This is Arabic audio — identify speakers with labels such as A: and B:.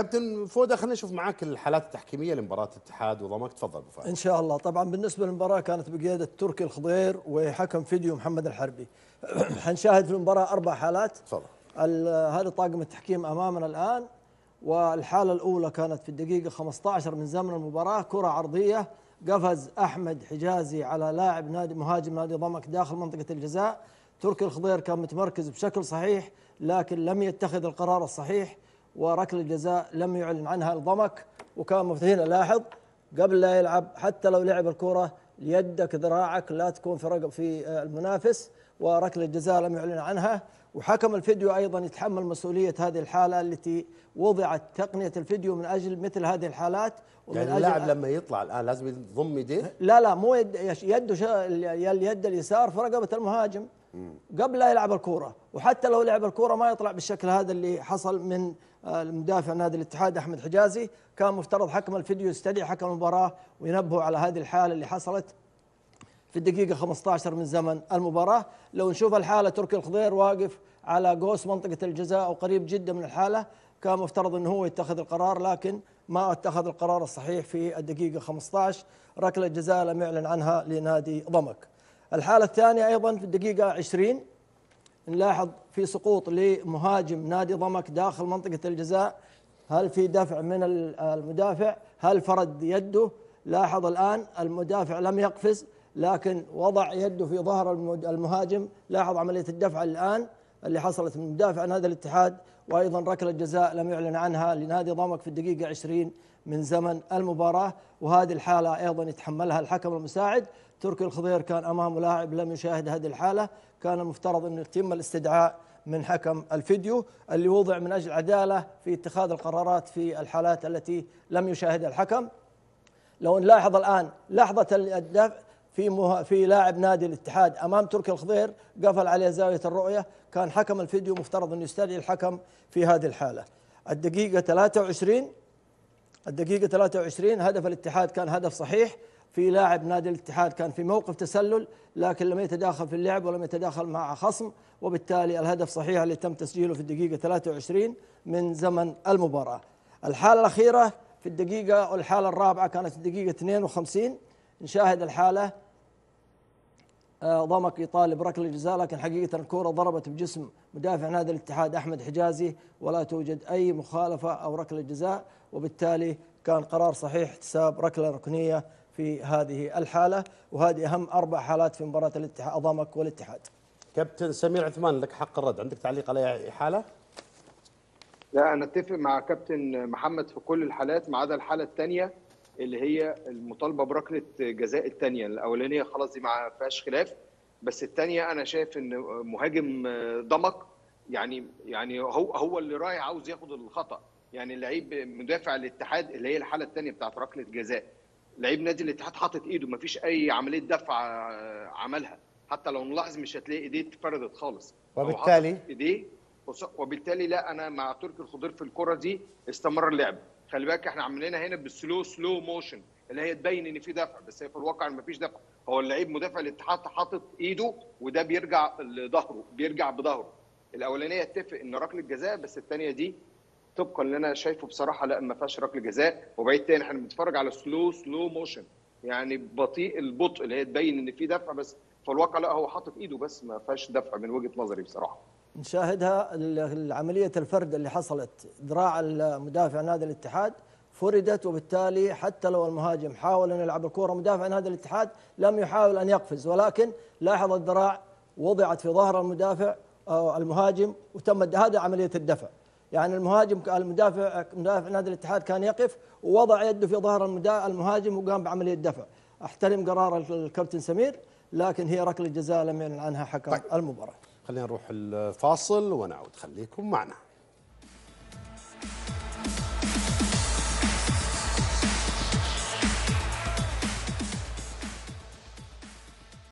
A: كابتن فوده خلينا نشوف معاك الحالات التحكيمية لمباراة الاتحاد وضمك. تفضل أبو فهد.
B: إن شاء الله. طبعا بالنسبة للمباراة كانت بقيادة تركي الخضير وحكم فيديو محمد الحربي. حنشاهد في المباراة أربع حالات.
A: تفضل.
B: هذا طاقم التحكيم أمامنا الآن. والحالة الأولى كانت في الدقيقة 15 من زمن المباراة. كرة عرضية. قفز أحمد حجازي على لاعب نادي مهاجم نادي ضمك داخل منطقة الجزاء. تركي الخضير كان متمركز بشكل صحيح لكن لم يتخذ القرار الصحيح. وركله الجزاء لم يعلن عنها الضمك وكان مفتهين لاحظ قبل لا يلعب حتى لو لعب الكرة يدك ذراعك لا تكون في رقب في المنافس وركله الجزاء لم يعلن عنها وحكم الفيديو أيضا يتحمل مسؤولية هذه الحالة التي وضعت تقنية الفيديو من أجل مثل هذه الحالات ومن
A: يعني اللاعب لما يطلع الآن لازم يضم يديه؟
B: لا لا مو يد يده اليد اليسار في رقبة المهاجم. قبل لا يلعب الكورة. وحتى لو لعب الكورة ما يطلع بالشكل هذا اللي حصل من آه، المدافع نادي الاتحاد أحمد حجازي. كان مفترض حكم الفيديو يستدعي حكم المباراة وينبهوا على هذه الحالة اللي حصلت في الدقيقة 15 من زمن المباراة. لو نشوف الحالة تركي الخضير واقف على قوس منطقة الجزاء وقريب جدا من الحالة. كان مفترض أنه هو يتخذ القرار لكن ما اتخذ القرار الصحيح في الدقيقة 15 ركلة جزاء لم يعلن عنها لنادي ضمك. الحالة الثانية أيضا في الدقيقة 20 نلاحظ في سقوط لمهاجم نادي ضمك داخل منطقة الجزاء. هل في دفع من ال- المدافع؟ هل فرد يده؟ لاحظ الآن المدافع لم يقفز لكن وضع يده في ظهر المهاجم. لاحظ عملية الدفع الآن اللي حصلت من مدافع نادي الاتحاد وأيضا ركلة جزاء لم يعلن عنها لنادي ضمك في الدقيقة 20 من زمن المباراة وهذه الحالة أيضا يتحملها الحكم المساعد. تركي الخضير كان أمامه لاعب لم يشاهد هذه الحالة. كان المفترض أن يتم الاستدعاء من حكم الفيديو اللي وضع من أجل عدالة في اتخاذ القرارات في الحالات التي لم يشاهدها الحكم. لو نلاحظ الآن لحظة في مه... في لاعب نادي الاتحاد أمام تركي الخضير قفل عليه زاوية الرؤية. كان حكم الفيديو مفترض انه يستدعي الحكم في هذه الحالة. الدقيقة 23 الدقيقة 23 هدف الاتحاد كان هدف صحيح. في لاعب نادي الاتحاد كان في موقف تسلل لكن لم يتداخل في اللعب ولم يتداخل مع خصم. وبالتالي الهدف صحيح اللي تم تسجيله في الدقيقة 23 من زمن المباراة. الحالة الأخيرة في الدقيقة والحالة الرابعة كانت في الدقيقة 52 نشاهد الحالة آه، ضمك يطالب ركله الجزاء لكن حقيقة الكرة ضربت بجسم مدافع نادي الاتحاد أحمد حجازي ولا توجد أي مخالفة أو ركله جزاء وبالتالي كان قرار صحيح احتساب ركلة ركنية في هذه الحالة وهذه أهم أربع حالات في مباراة الاتحاد ضمك والاتحاد.
A: كابتن سمير عثمان لك حق الرد عندك تعليق على أي حالة
C: لا أنا أتفق مع كابتن محمد في كل الحالات ما عدا الحالة الثانية اللي هي المطالبة بركلة جزاء الثانية الأولانية خلاص دي ما فيهاش خلاف بس الثانية أنا شايف إن مهاجم ضمك يعني يعني هو هو اللي رايح عاوز ياخد الخطأ. يعني اللعيب مدافع الاتحاد اللي هي الحالة الثانية بتاعت ركلة جزاء. لعيب نادي الاتحاد حاطط إيده ما فيش أي عملية دفع عملها. حتى لو نلاحظ مش هتلاقي إيديه اتفردت خالص.
A: وبالتالي؟
C: إيديه وبالتالي لا أنا مع تركي الخضير في الكرة دي استمر اللعب. خلي بالك إحنا عاملينها هنا بالسلو سلو موشن اللي هي تبين إن في دفع بس هي في الواقع ما فيش دفع. هو اللعيب مدافع الاتحاد حاطط إيده وده بيرجع لظهره بيرجع بظهره. الأولانية اتفق إن ركلة جزاء بس الثانية دي طبقا اللي أنا شايفه بصراحة لا ما فيهاش ركلة جزاء. وبعيد تاني إحنا بنتفرج على slow slow motion يعني بطيء البطء اللي هي تبين إن في دفع بس في الواقع لا هو حاطط إيده بس ما فيهاش دفع من وجهة نظري بصراحة.
B: نشاهدها عملية الفرد اللي حصلت. ذراع المدافع نادي الاتحاد فردت وبالتالي حتى لو المهاجم حاول أن يلعب الكرة مدافع نادي الاتحاد لم يحاول أن يقفز ولكن لاحظ الذراع وضعت في ظهر المدافع أو المهاجم وتم هذا عملية الدفع. يعني المهاجم المدافع مدافع نادي الاتحاد كان يقف ووضع يده في ظهر المهاجم وقام بعملية دفع أحترم قرار الكابتن سمير لكن هي ركلة جزاء لم يعلن عنها حكم
A: طيب.
B: المباراة.
A: خلينا نروح الفاصل ونعود. خليكم معنا.